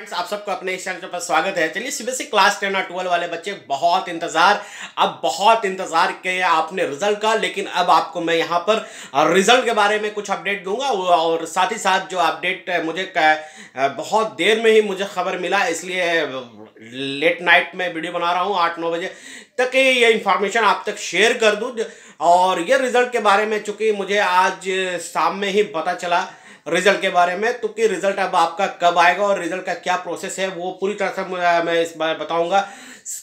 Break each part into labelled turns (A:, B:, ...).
A: Friends आप सबको अपने इस चैनल पर स्वागत है। चलिए सीबीएसई क्लास टेन और ट्वेल्व वाले बच्चे, बहुत इंतज़ार। अब बहुत इंतज़ार किए आपने रिज़ल्ट का, लेकिन अब आपको मैं यहाँ पर रिज़ल्ट के बारे में कुछ अपडेट दूँगा। और साथ ही साथ जो अपडेट मुझे बहुत देर में ही मुझे खबर मिला, इसलिए लेट नाइट में वीडियो बना रहा हूँ, आठ नौ बजे तक ये इन्फॉर्मेशन आप तक शेयर कर दूँ। और ये रिज़ल्ट के बारे में चूँकि मुझे आज शाम में ही पता चला रिज़ल्ट के बारे में तो कि रिज़ल्ट अब आपका कब आएगा और रिज़ल्ट का क्या प्रोसेस है, वो पूरी तरह से मैं इस बार बताऊँगा।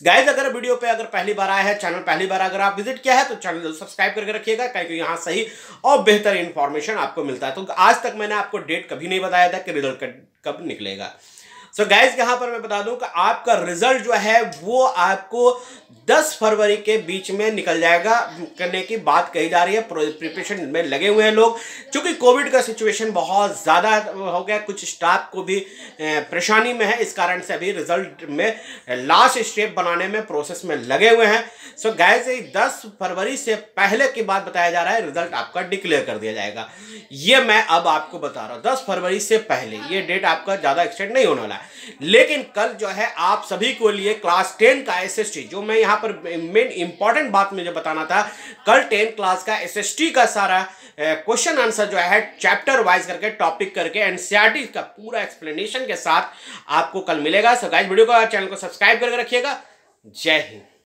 A: गाइज़ अगर वीडियो पे अगर पहली बार आया है चैनल पहली बार अगर आप विज़िट किया है तो चैनल सब्सक्राइब करके रखिएगा, क्योंकि यहाँ सही और बेहतर इन्फॉर्मेशन आपको मिलता है। तो आज तक मैंने आपको डेट कभी नहीं बताया था कि रिज़ल्ट कब निकलेगा। सो so यहाँ पर मैं बता दूँ कि आपका रिज़ल्ट जो है, वो आपको 10 फरवरी के बीच में निकल जाएगा, करने की बात कही जा रही है। प्रिपरेशन में लगे हुए हैं लोग। क्योंकि कोविड का सिचुएशन बहुत ज़्यादा हो गया, कुछ स्टाफ को भी परेशानी में है, इस कारण से अभी रिज़ल्ट में लास्ट स्टेप बनाने में प्रोसेस में लगे हुए हैं। सो गैस दस फरवरी से पहले की बात बताया जा रहा है रिज़ल्ट आपका डिक्लेयर कर दिया जाएगा। ये मैं अब आपको बता रहा हूँ, दस फरवरी से पहले, ये डेट आपका ज़्यादा एक्सटेंड नहीं होने वाला है। लेकिन कल जो है आप सभी को लिए क्लास टेन का एसएसटी जो मैं यहाँ पर मेन इंपॉर्टेंट बात मुझे बताना था, कल टेन क्लास का एसएसटी का सारा क्वेश्चन आंसर जो है चैप्टर वाइज करके टॉपिक करके एनसीआरटी का पूरा एक्सप्लेनेशन के साथ आपको कल मिलेगा। सो गाइस वीडियो को, चैनल को सब्सक्राइब करके रखिएगा। जय हिंद।